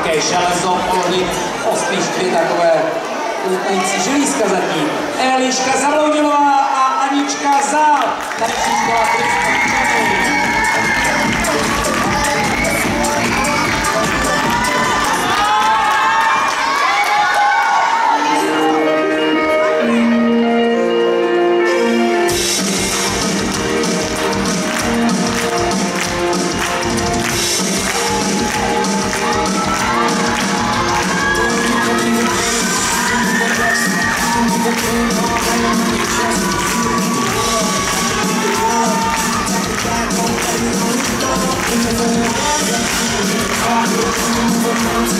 také železo položit, pospíš dvě takové letající želízka zatím. Eliška Zavloudilová a Anička Zál. Tady Eliška s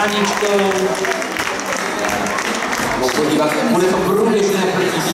Aničkou Bo ponieważ one są równie źle